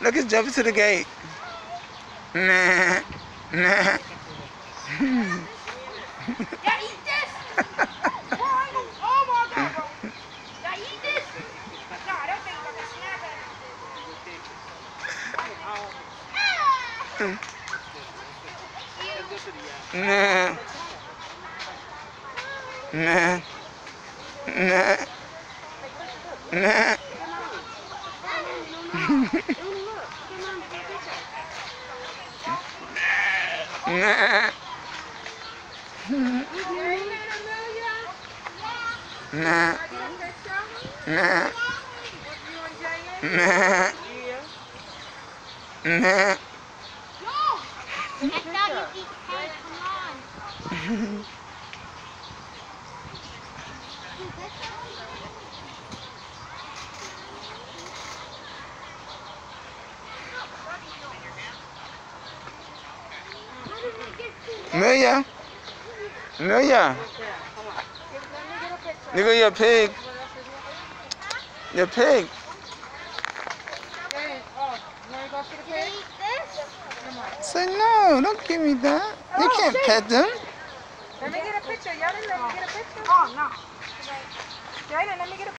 Look, it's jumping to the gate. Nah. Nah. Nah. Nah. Nah. Nah. Nah. I thought you'd eat hay, come on. Oh, you wanna go see the Can I pig? eat this? Say no, don't give me that. You oh, can't pet them. Let me get a picture. Y'all didn't let me get a picture. Oh, no. Jalen, let me get a